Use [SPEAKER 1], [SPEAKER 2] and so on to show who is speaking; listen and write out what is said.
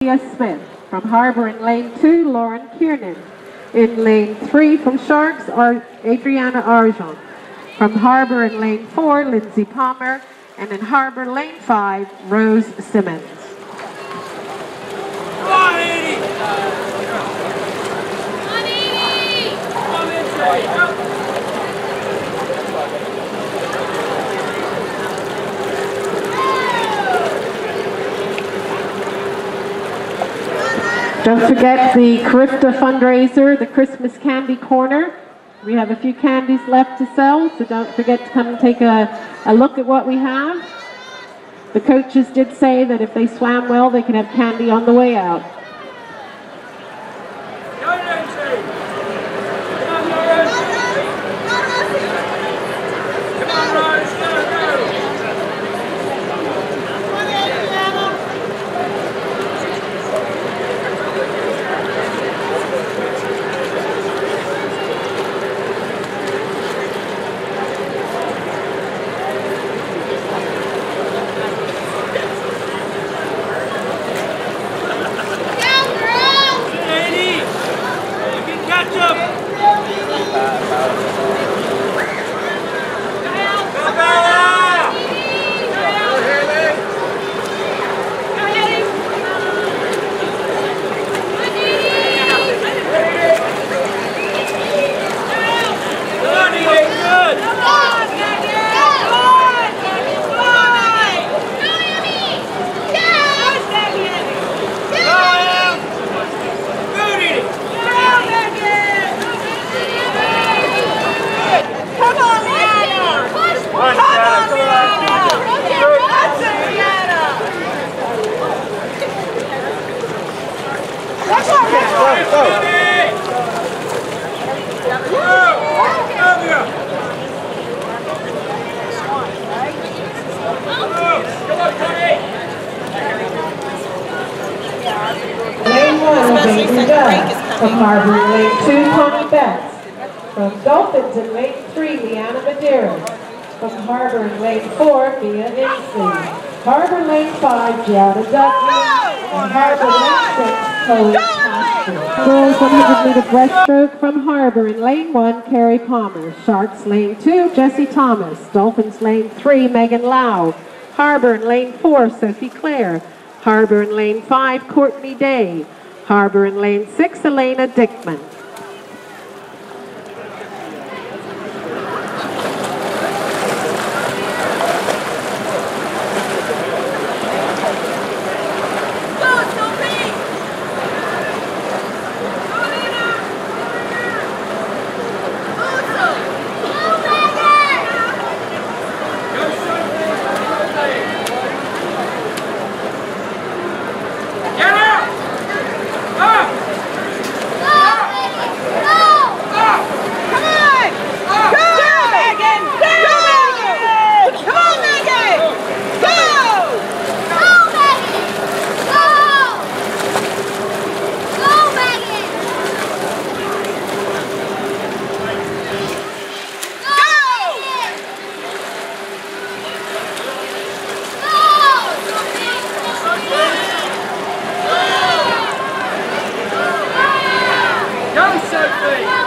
[SPEAKER 1] Leah Smith. From Harbor in lane two, Lauren Kiernan. In lane three from Sharks are Adriana Argent. From Harbor in lane four, Lindsay Palmer. And in Harbor lane five, Rose Simmons. Don't forget the Carifta fundraiser, the Christmas Candy Corner. We have a few candies left to sell, so don't forget to come and take a, a look at what we have. The coaches did say that if they swam well, they could have candy on the way out. From Harbor in lane two, Tony Betts. From Dolphins in lane three, Leanna Madeira. From Harbor in lane four, Mia Inslee. Harbor lane five, Giada Dudley. And Harbor lane six, Chloe Castro. Girls 100 meter breaststroke from Harbor in lane one, Carrie Palmer. Sharks lane two, Jesse Thomas. Dolphins lane three, Megan Lau. Harbor in lane four, Sophie Claire. Harbor in lane five, Courtney Day. Harbor in lane six, Elena Dickman. Three.